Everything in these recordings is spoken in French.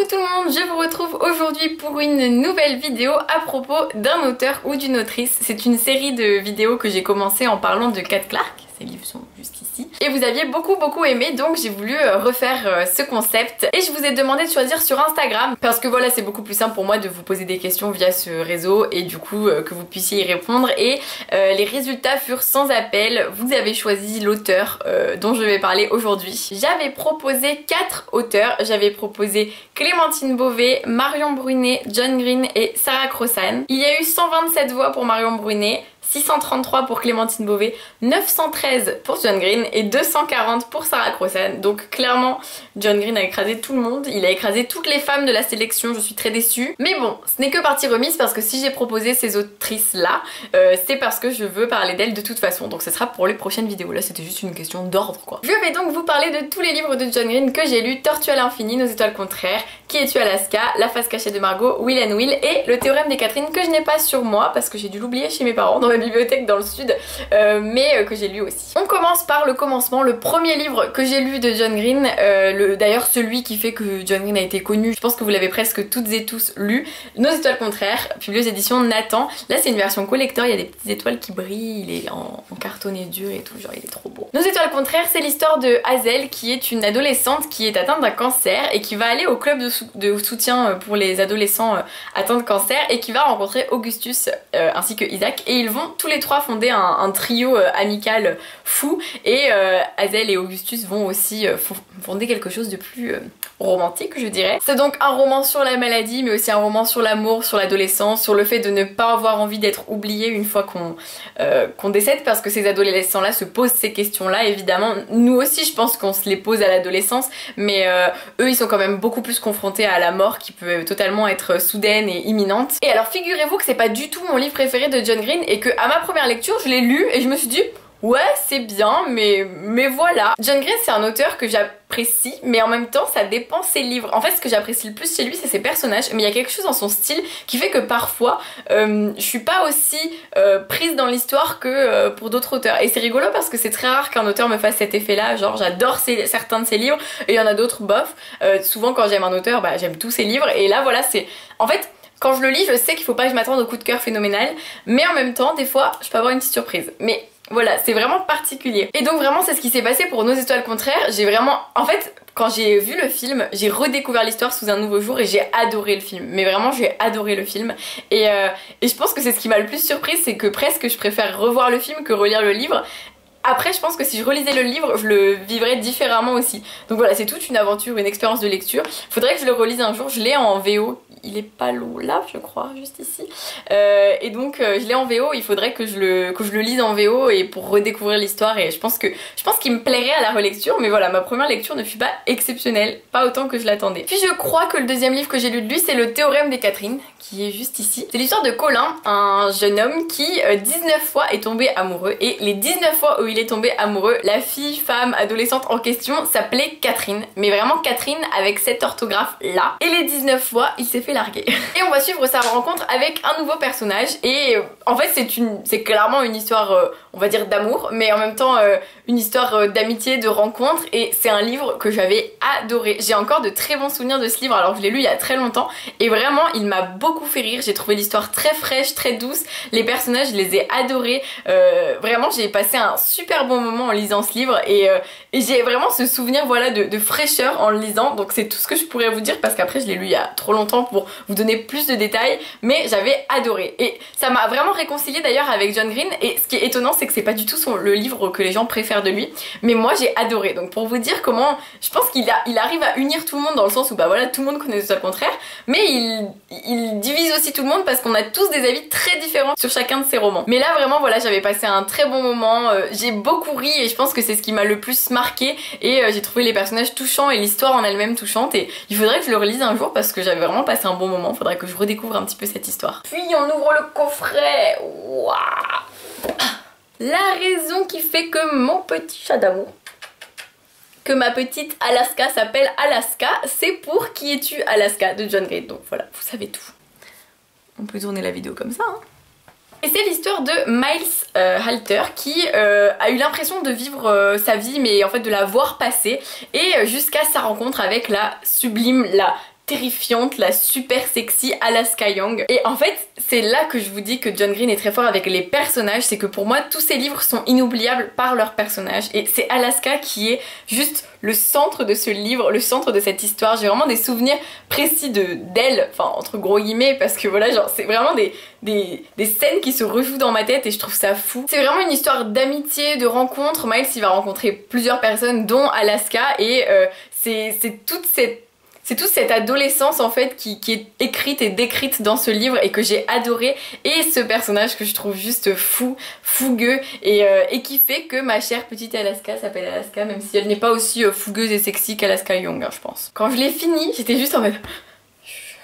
Coucou tout le monde, je vous retrouve aujourd'hui pour une nouvelle vidéo à propos d'un auteur ou d'une autrice. C'est une série de vidéos que j'ai commencé en parlant de Kat Clark, ses livres sont. Et vous aviez beaucoup beaucoup aimé donc j'ai voulu euh, refaire euh, ce concept et je vous ai demandé de choisir sur Instagram parce que voilà c'est beaucoup plus simple pour moi de vous poser des questions via ce réseau et du coup euh, que vous puissiez y répondre et les résultats furent sans appel. Vous avez choisi l'auteur dont je vais parler aujourd'hui. J'avais proposé 4 auteurs. J'avais proposé Clémentine Beauvais, Marion Brunet, John Green et Sarah Crossan. Il y a eu 127 voix pour Marion Brunet, 633 pour Clémentine Beauvais, 913 pour John Green et 240 pour Sarah Crossan. Donc clairement, John Green a écrasé tout le monde, il a écrasé toutes les femmes de la sélection, je suis très déçue. Mais bon, ce n'est que partie remise parce que si j'ai proposé ces autrices là, euh, c'est parce que je veux parler d'elles de toute façon. Donc ce sera pour les prochaines vidéos. Là c'était juste une question d'ordre quoi. Je vais donc vous parler de tous les livres de John Green que j'ai lus, Tortue à l'infini, Nos étoiles contraires, Qui es-tu Alaska, La face cachée de Margot, Will and Will et Le théorème des Catherine que je n'ai pas sur moi parce que j'ai dû l'oublier chez mes parents bibliothèque dans le sud, euh, mais euh, que j'ai lu aussi. On commence par le commencement, le premier livre que j'ai lu de John Green, euh, d'ailleurs celui qui fait que John Green a été connu, je pense que vous l'avez presque toutes et tous lu, Nos étoiles contraires, publié aux éditions Nathan. Là c'est une version collector, il y a des petites étoiles qui brillent, il est en, en cartonné dur et tout, genre il est trop beau. Nos étoiles contraires, c'est l'histoire de Hazel qui est une adolescente qui est atteinte d'un cancer et qui va aller au club de, soutien pour les adolescents atteints de cancer et qui va rencontrer Augustus ainsi que Isaac et ils vont tous les trois fonder un, trio euh, amical fou. Et euh, Hazel et Augustus vont aussi euh, fonder quelque chose de plus romantique je dirais. C'est donc un roman sur la maladie mais aussi un roman sur l'amour, sur l'adolescence, sur le fait de ne pas avoir envie d'être oublié une fois qu'on qu'on décède parce que ces adolescents là se posent ces questions là évidemment. Nous aussi je pense qu'on se les pose à l'adolescence mais eux ils sont quand même beaucoup plus confrontés à la mort qui peut totalement être soudaine et imminente. Et alors figurez-vous que c'est pas du tout mon livre préféré de John Green et que à ma première lecture, je l'ai lu et je me suis dit ouais c'est bien mais mais voilà. John Green c'est un auteur que j'apprécie mais en même temps ça dépend ses livres. En fait ce que j'apprécie le plus chez lui c'est ses personnages mais il y a quelque chose dans son style qui fait que parfois euh, je suis pas aussi euh, prise dans l'histoire que euh, pour d'autres auteurs et c'est rigolo parce que c'est très rare qu'un auteur me fasse cet effet là genre j'adore certains de ses livres et il y en a d'autres bof. souvent quand j'aime un auteur bah j'aime tous ses livres et là voilà c'est en fait quand je le lis, je sais qu'il faut pas que je m'attende au coup de cœur phénoménal, mais en même temps, des fois, je peux avoir une petite surprise. Mais voilà, c'est vraiment particulier. Et donc vraiment, c'est ce qui s'est passé pour Nos étoiles contraires. J'ai vraiment... En fait, quand j'ai vu le film, j'ai redécouvert l'histoire sous un nouveau jour et j'ai adoré le film. Mais vraiment, j'ai adoré le film. Et, euh, et je pense que c'est ce qui m'a le plus surprise, c'est que presque je préfère revoir le film que relire le livre. Après, je pense que si je relisais le livre, je le vivrais différemment aussi. Donc voilà, c'est toute une aventure, une expérience de lecture. Faudrait que je le relise un jour. Je l'ai en VO il est pas là je crois juste ici. Euh, et donc euh, je l'ai en VO il faudrait que je le lise en VO et pour redécouvrir l'histoire et je pense que je qu'il me plairait à la relecture mais voilà ma première lecture ne fut pas exceptionnelle pas autant que je l'attendais. Puis je crois que le deuxième livre que j'ai lu de lui c'est le théorème des Catherine qui est juste ici. C'est l'histoire de Colin un jeune homme qui 19 euh, fois est tombé amoureux et les 19 fois où il est tombé amoureux la fille femme adolescente en question s'appelait Catherine mais vraiment Catherine avec cette orthographe là et les 19 fois il s'est fait larguer. Et on va suivre sa rencontre avec un nouveau personnage et euh, en fait c'est une c'est clairement une histoire euh, on va dire d'amour mais en même temps euh, une histoire d'amitié, de rencontre et c'est un livre que j'avais adoré. J'ai encore de très bons souvenirs de ce livre alors je l'ai lu il y a très longtemps et vraiment il m'a beaucoup fait rire. J'ai trouvé l'histoire très fraîche, très douce. Les personnages je les ai adorés. vraiment j'ai passé un super bon moment en lisant ce livre et, j'ai vraiment ce souvenir voilà de fraîcheur en le lisant donc c'est tout ce que je pourrais vous dire parce qu'après je l'ai lu il y a trop longtemps pour vous donner plus de détails, mais j'avais adoré. Et ça m'a vraiment réconcilié d'ailleurs avec John Green, et ce qui est étonnant, c'est que c'est pas du tout son, le livre que les gens préfèrent de lui, mais moi j'ai adoré. Donc pour vous dire comment, je pense qu'il il arrive à unir tout le monde dans le sens où bah voilà, tout le monde connaît tout le contraire, mais il, il divise aussi tout le monde parce qu'on a tous des avis très différents sur chacun de ses romans. Mais là vraiment voilà, j'avais passé un très bon moment, euh, j'ai beaucoup ri et je pense que c'est ce qui m'a le plus marqué. Et euh, j'ai trouvé les personnages touchants et l'histoire en elle-même touchante. Et il faudrait que je le relise un jour parce que j'avais vraiment passé un bon moment, faudrait que je redécouvre un petit peu cette histoire. Puis on ouvre le coffret, La raison qui fait que mon petit chat d'amour que ma petite Alaska s'appelle Alaska, c'est pour Qui es-tu Alaska de John Gray. Donc voilà, vous savez tout. On peut tourner la vidéo comme ça. Hein. Et c'est l'histoire de Miles euh, Halter qui euh, a eu l'impression de vivre euh, sa vie mais en fait de la voir passer et jusqu'à sa rencontre avec la sublime, la terrifiante, la super sexy Alaska Young. Et en fait, c'est là que je vous dis que John Green est très fort avec les personnages, c'est que pour moi, tous ces livres sont inoubliables par leurs personnages. Et c'est Alaska qui est juste le centre de ce livre, le centre de cette histoire. J'ai vraiment des souvenirs précis de d'elle, enfin entre gros guillemets, parce que voilà, genre c'est vraiment des, scènes qui se rejouent dans ma tête et je trouve ça fou. C'est vraiment une histoire d'amitié, de rencontre. Miles il va rencontrer plusieurs personnes, dont Alaska, et euh, c'est toute cette c'est toute cette adolescence en fait qui, est écrite et décrite dans ce livre et que j'ai adoré. Et ce personnage que je trouve juste fou, fougueux et, euh, qui fait que ma chère petite Alaska s'appelle Alaska même si elle n'est pas aussi euh, fougueuse et sexy qu'Alaska Young hein, je pense. Quand je l'ai fini j'étais juste en mode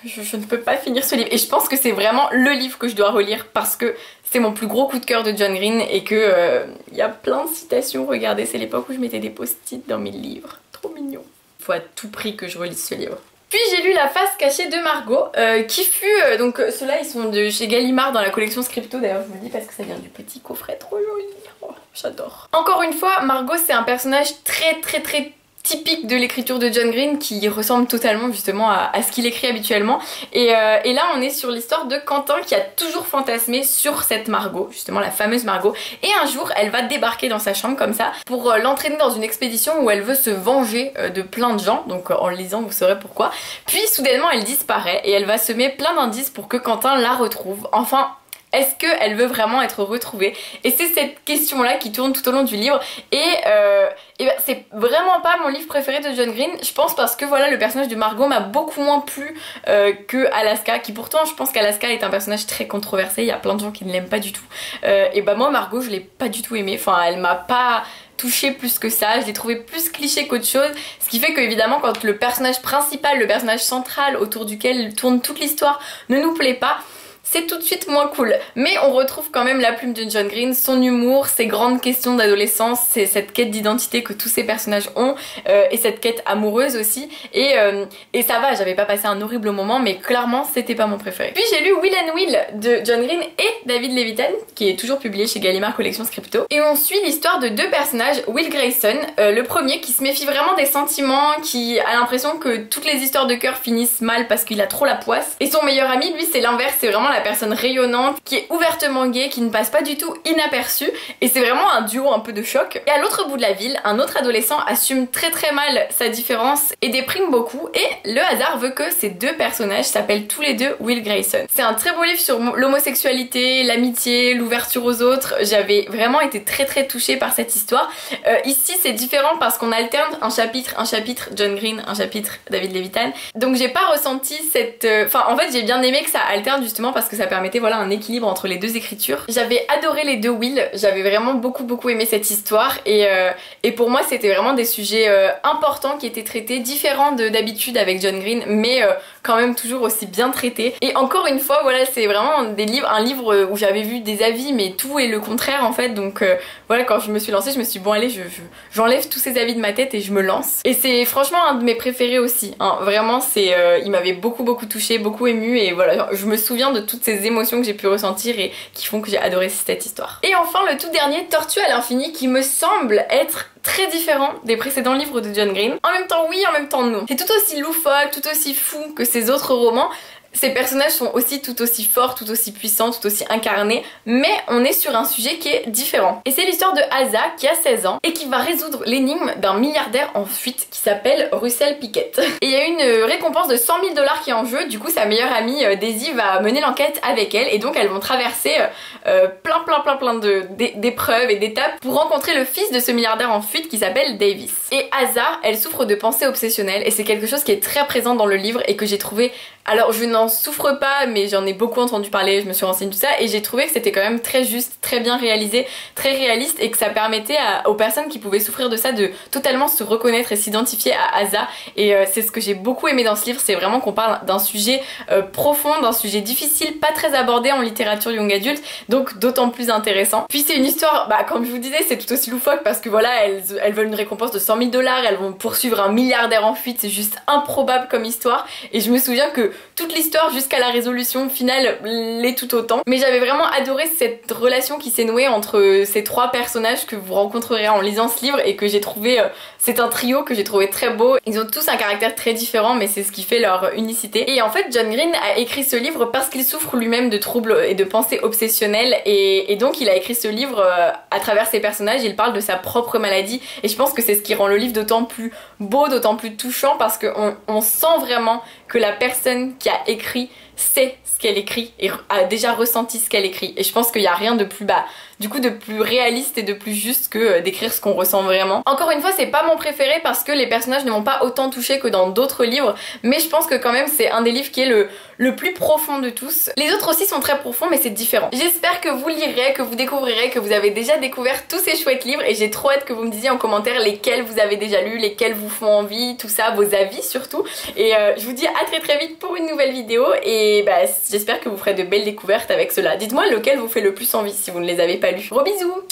je, ne peux pas finir ce livre. Et je pense que c'est vraiment le livre que je dois relire parce que c'est mon plus gros coup de cœur de John Green et que euh, il y a plein de citations. Regardez c'est l'époque où je mettais des post-it dans mes livres. Trop mignon à tout prix que je relise ce livre. Puis j'ai lu La face cachée de Margot, euh, qui fut, euh, donc euh, ceux-là ils sont de chez Gallimard dans la collection Scripto, d'ailleurs je vous le dis parce que ça vient du petit coffret, trop joli, oh, j'adore. Encore une fois, Margot c'est un personnage très très très typique de l'écriture de John Green qui ressemble totalement justement à, ce qu'il écrit habituellement. Euh, et, là on est sur l'histoire de Quentin qui a toujours fantasmé sur cette Margot, justement la fameuse Margot. Et un jour elle va débarquer dans sa chambre comme ça pour euh, l'entraîner dans une expédition où elle veut se venger euh, de plein de gens. Donc en lisant vous saurez pourquoi. Puis soudainement elle disparaît et elle va semer plein d'indices pour que Quentin la retrouve. Enfin est-ce qu'elle veut vraiment être retrouvée? Et c'est cette question-là qui tourne tout au long du livre. Et, euh, ben, c'est vraiment pas mon livre préféré de John Green. Je pense parce que voilà, le personnage de Margot m'a beaucoup moins plu euh, que Alaska, qui pourtant je pense qu'Alaska est un personnage très controversé. Il y a plein de gens qui ne l'aiment pas du tout. Euh, et bah moi Margot, je l'ai pas du tout aimée. Enfin, elle m'a pas touché plus que ça, je l'ai trouvé plus cliché qu'autre chose, ce qui fait que évidemment quand le personnage principal, le personnage central autour duquel tourne toute l'histoire ne nous plaît pas, c'est tout de suite moins cool. Mais on retrouve quand même la plume de John Green, son humour, ses grandes questions d'adolescence, cette quête d'identité que tous ces personnages ont, euh, et cette quête amoureuse aussi. Et, euh, et ça va, j'avais pas passé un horrible moment, mais clairement c'était pas mon préféré. Puis j'ai lu Will and Will de John Green et David Levitan, qui est toujours publié chez Gallimard Collection Scripto. Et on suit l'histoire de deux personnages, Will Grayson, euh, le premier qui se méfie vraiment des sentiments, qui a l'impression que toutes les histoires de cœur finissent mal parce qu'il a trop la poisse. Et son meilleur ami, lui, c'est l'inverse, c'est vraiment la personne rayonnante, qui est ouvertement gay, qui ne passe pas du tout inaperçu. Et c'est vraiment un duo un peu de choc. Et à l'autre bout de la ville, un autre adolescent assume très très mal sa différence et déprime beaucoup. Et le hasard veut que ces deux personnages s'appellent tous les deux Will Grayson. C'est un très beau livre sur l'homosexualité, l'amitié, l'ouverture aux autres. J'avais vraiment été très très touchée par cette histoire. Euh, ici c'est différent parce qu'on alterne un chapitre, un chapitre John Green, un chapitre David Levitan. Donc j'ai pas ressenti cette... Euh, enfin en fait j'ai bien aimé que ça alterne justement parce que ça permettait voilà un équilibre entre les deux écritures. J'avais adoré les deux Will, j'avais vraiment beaucoup beaucoup aimé cette histoire et, euh, pour moi c'était vraiment des sujets euh, importants qui étaient traités, différents d'habitude avec John Green mais euh, quand même toujours aussi bien traités. Et encore une fois voilà c'est vraiment des livres, un livre où j'avais vu des avis mais tout est le contraire en fait donc voilà quand je me suis lancée je me suis dit bon allez j'enlève je, tous ces avis de ma tête et je me lance. Et c'est franchement un de mes préférés aussi, hein. vraiment c'est il m'avait beaucoup beaucoup touché, beaucoup ému et voilà je me souviens de toutes ces émotions que j'ai pu ressentir et qui font que j'ai adoré cette histoire. Et enfin le tout dernier, Tortue à l'infini, qui me semble être très différent des précédents livres de John Green. En même temps oui, en même temps non. C'est tout aussi loufoque, tout aussi fou que ses autres romans, ces personnages sont aussi tout aussi forts, tout aussi puissants, tout aussi incarnés, mais on est sur un sujet qui est différent. Et c'est l'histoire de Asa qui a 16 ans et qui va résoudre l'énigme d'un milliardaire en fuite qui s'appelle Russell Pickett. Et il y a une récompense de 100 000 dollars qui est en jeu, du coup sa meilleure amie euh, Daisy va mener l'enquête avec elle et donc elles vont traverser euh, euh, plein plein plein plein d'épreuves et d'étapes pour rencontrer le fils de ce milliardaire en fuite qui s'appelle Davis. Et Asa, elle souffre de pensées obsessionnelles et c'est quelque chose qui est très présent dans le livre et que j'ai trouvé alors je n'en souffre pas mais j'en ai beaucoup entendu parler, je me suis renseignée tout ça et j'ai trouvé que c'était quand même très juste, très bien réalisé, très réaliste et que ça permettait aux personnes qui pouvaient souffrir de ça de totalement se reconnaître et s'identifier à Asa et euh, c'est ce que j'ai beaucoup aimé dans ce livre, c'est vraiment qu'on parle d'un sujet euh, profond, d'un sujet difficile, pas très abordé en littérature young adulte, donc d'autant plus intéressant. Puis c'est une histoire, bah comme je vous disais, c'est tout aussi loufoque parce que voilà, elles, elles veulent une récompense de 100 000 dollars, elles vont poursuivre un milliardaire en fuite, c'est juste improbable comme histoire et je me souviens que toute l'histoire jusqu'à la résolution finale l'est tout autant. Mais j'avais vraiment adoré cette relation qui s'est nouée entre ces trois personnages que vous rencontrerez en lisant ce livre et que j'ai trouvé, euh, c'est un trio que j'ai trouvé très beau. Ils ont tous un caractère très différent mais c'est ce qui fait leur unicité. Et en fait John Green a écrit ce livre parce qu'il souffre lui-même de troubles et de pensées obsessionnelles et, donc il a écrit ce livre euh, à travers ses personnages, il parle de sa propre maladie et je pense que c'est ce qui rend le livre d'autant plus beau, d'autant plus touchant parce qu'on on sent vraiment que la personne qui a écrit sait ce qu'elle écrit et a déjà ressenti ce qu'elle écrit. Et je pense qu'il n'y a rien de plus bas, du coup de plus réaliste et de plus juste que euh, d'écrire ce qu'on ressent vraiment. Encore une fois, c'est pas mon préféré parce que les personnages ne m'ont pas autant touché que dans d'autres livres, mais je pense que quand même c'est un des livres qui est le, le plus profond de tous. Les autres aussi sont très profonds mais c'est différent. J'espère que vous lirez, que vous découvrirez, que vous avez déjà découvert tous ces chouettes livres et j'ai trop hâte que vous me disiez en commentaire lesquels vous avez déjà lu, lesquels vous font envie, tout ça, vos avis surtout. Et euh, je vous dis à très très vite pour une nouvelle vidéo et bah, j'espère que vous ferez de belles découvertes avec cela. Dites-moi lequel vous fait le plus envie si vous ne les avez pas lus. Gros bisous